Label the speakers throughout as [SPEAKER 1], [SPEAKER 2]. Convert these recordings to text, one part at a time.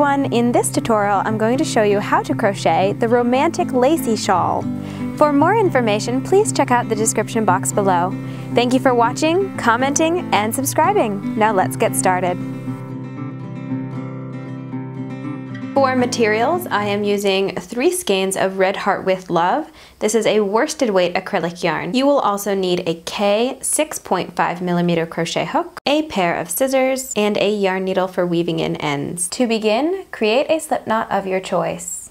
[SPEAKER 1] everyone, in this tutorial I'm going to show you how to crochet the romantic lacy shawl. For more information, please check out the description box below. Thank you for watching, commenting, and subscribing. Now let's get started. For materials, I am using three skeins of Red Heart with Love. This is a worsted weight acrylic yarn. You will also need a K 6.5 millimeter crochet hook, a pair of scissors, and a yarn needle for weaving in ends. To begin, create a slip knot of your choice.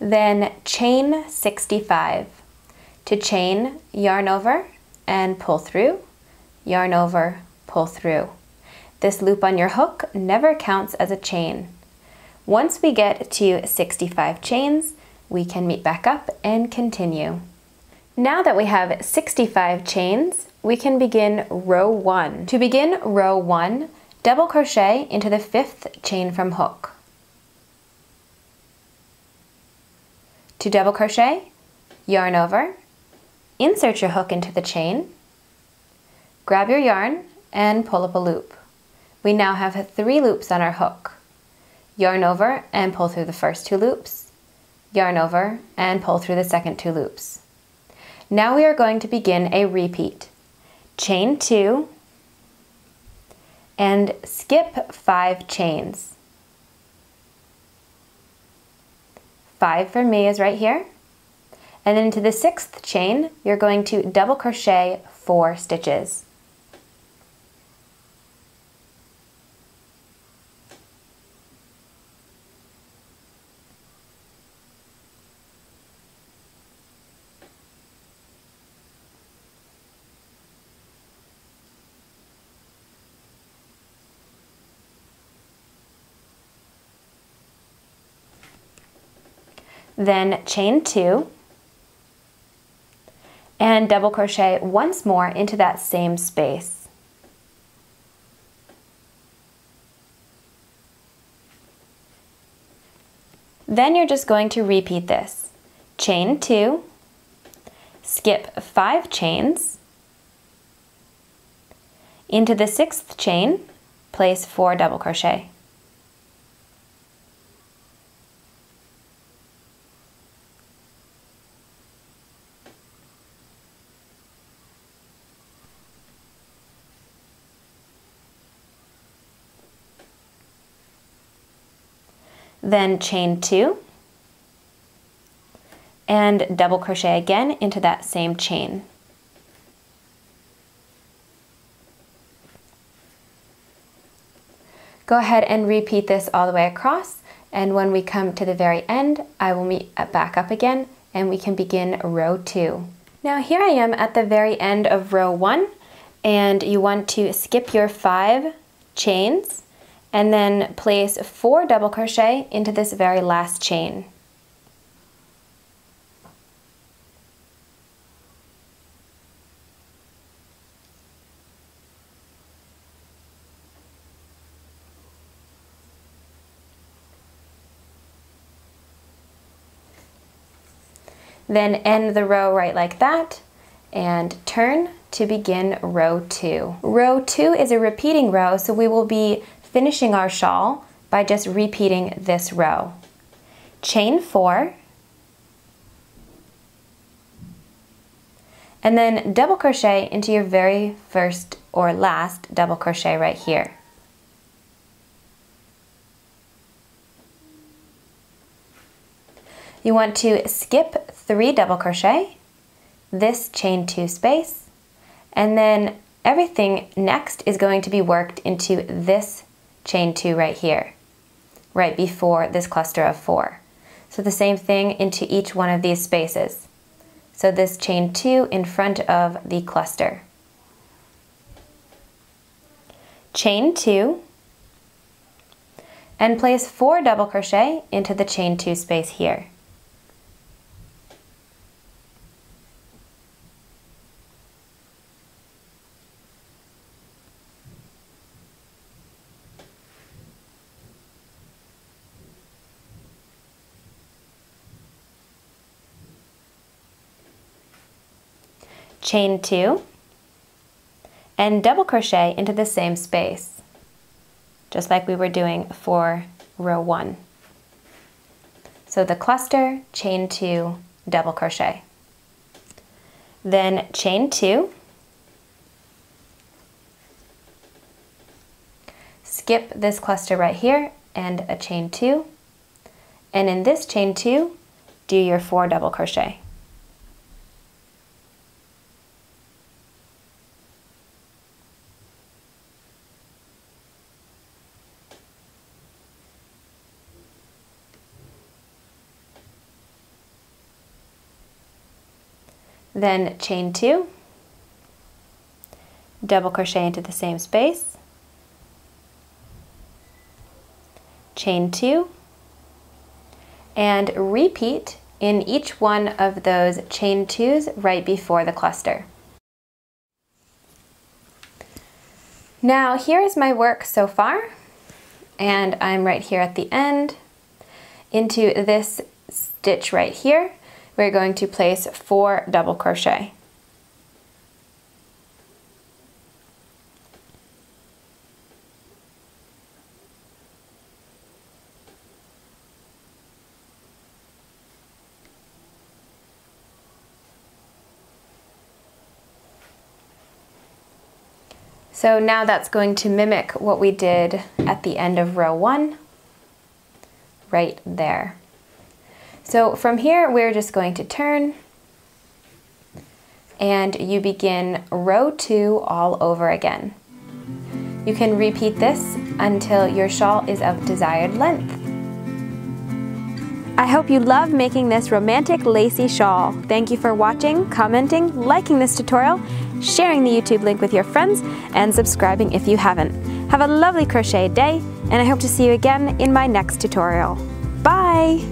[SPEAKER 1] Then chain 65. To chain, yarn over and pull through, yarn over, pull through. This loop on your hook never counts as a chain. Once we get to 65 chains, we can meet back up and continue. Now that we have 65 chains, we can begin row one. To begin row one, double crochet into the fifth chain from hook. To double crochet, yarn over, insert your hook into the chain, grab your yarn and pull up a loop. We now have three loops on our hook. Yarn over and pull through the first two loops. Yarn over and pull through the second two loops. Now we are going to begin a repeat. Chain two and skip five chains. Five for me is right here. And then into the sixth chain, you're going to double crochet four stitches. Then chain two, and double crochet once more into that same space. Then you're just going to repeat this. Chain two, skip five chains, into the sixth chain, place four double crochet. Then chain two, and double crochet again into that same chain. Go ahead and repeat this all the way across and when we come to the very end, I will meet back up again and we can begin row two. Now here I am at the very end of row one and you want to skip your five chains and then place four double crochet into this very last chain. Then end the row right like that and turn to begin row two. Row two is a repeating row, so we will be finishing our shawl by just repeating this row. Chain four, and then double crochet into your very first or last double crochet right here. You want to skip three double crochet, this chain two space, and then everything next is going to be worked into this chain two right here, right before this cluster of four. So the same thing into each one of these spaces. So this chain two in front of the cluster. Chain two, and place four double crochet into the chain two space here. Chain two, and double crochet into the same space. just like we were doing for row one. So the cluster, chain two, double crochet. Then chain two, skip this cluster right here and a chain two, and in this chain two, do your four double crochet. Then chain two, double crochet into the same space, chain two, and repeat in each one of those chain twos right before the cluster. Now here is my work so far and I'm right here at the end into this stitch right here we're going to place four double crochet. So now that's going to mimic what we did at the end of row one, right there. So from here, we're just going to turn and you begin row two all over again. You can repeat this until your shawl is of desired length. I hope you love making this romantic lacy shawl. Thank you for watching, commenting, liking this tutorial, sharing the YouTube link with your friends, and subscribing if you haven't. Have a lovely crochet day, and I hope to see you again in my next tutorial. Bye!